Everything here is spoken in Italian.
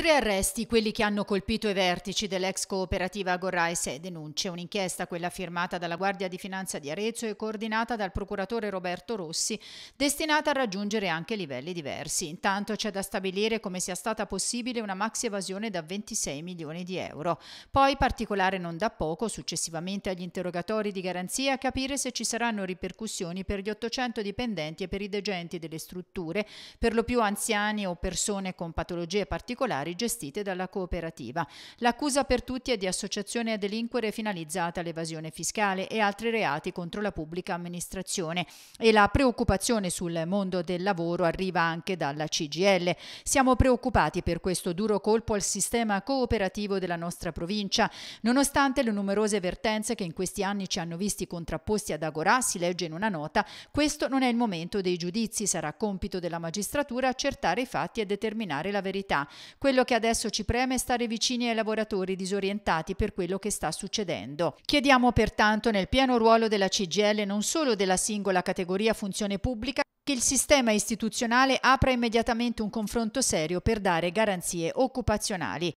Tre arresti, quelli che hanno colpito i vertici dell'ex cooperativa e sei denunce. Un'inchiesta, quella firmata dalla Guardia di Finanza di Arezzo e coordinata dal procuratore Roberto Rossi, destinata a raggiungere anche livelli diversi. Intanto c'è da stabilire come sia stata possibile una maxi evasione da 26 milioni di euro. Poi, particolare non da poco, successivamente agli interrogatori di garanzia, capire se ci saranno ripercussioni per gli 800 dipendenti e per i degenti delle strutture, per lo più anziani o persone con patologie particolari affari gestite dalla cooperativa. L'accusa per tutti è di associazione a delinquere finalizzata all'evasione fiscale e altri reati contro la pubblica amministrazione e la preoccupazione sul mondo del lavoro arriva anche dalla CGL. Siamo preoccupati per questo duro colpo al sistema cooperativo della nostra provincia, nonostante le numerose vertenze che in questi anni ci hanno visti contrapposti ad Agorà, si legge in una nota, questo non è il momento dei giudizi, sarà compito della magistratura accertare i fatti e determinare la verità. Quello quello che adesso ci preme è stare vicini ai lavoratori disorientati per quello che sta succedendo. Chiediamo pertanto nel pieno ruolo della CGL non solo della singola categoria funzione pubblica, che il sistema istituzionale apra immediatamente un confronto serio per dare garanzie occupazionali.